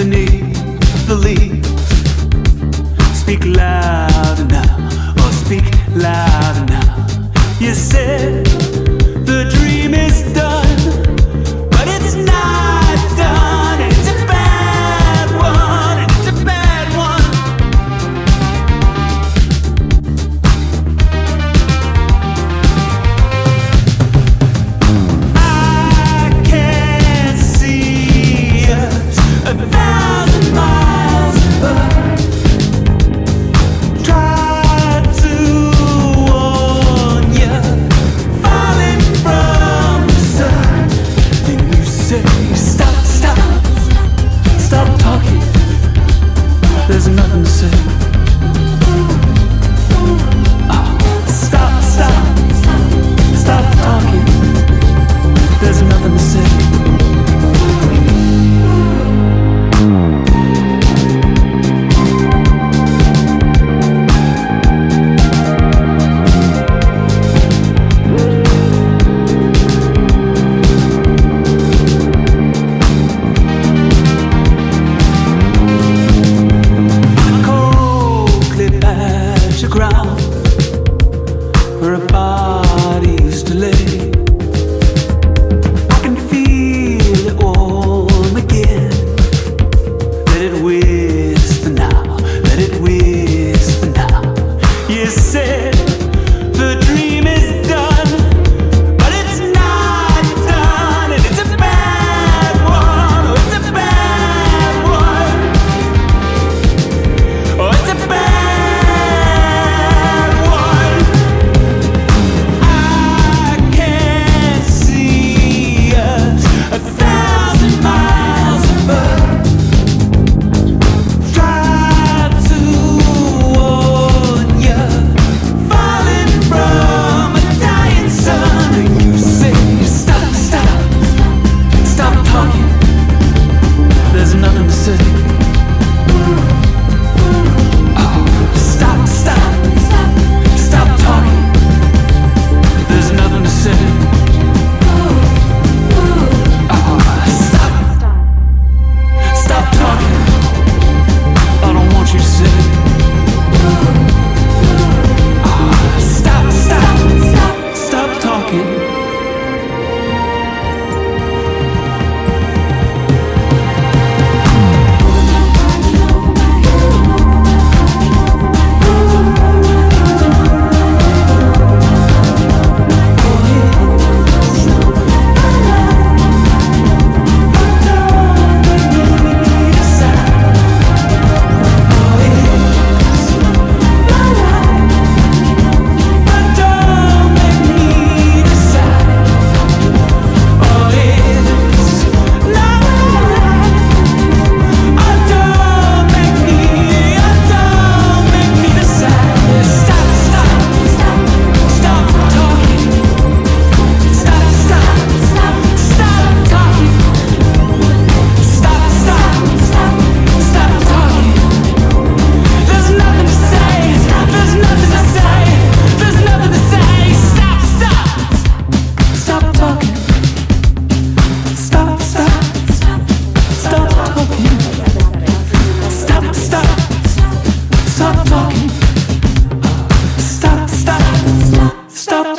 symphony of leaves. Speak loud enough, or speak loud enough. You said the dream is done. Stop Stop! Stop talking, there's nothing to say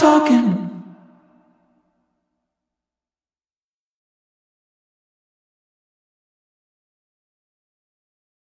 talking.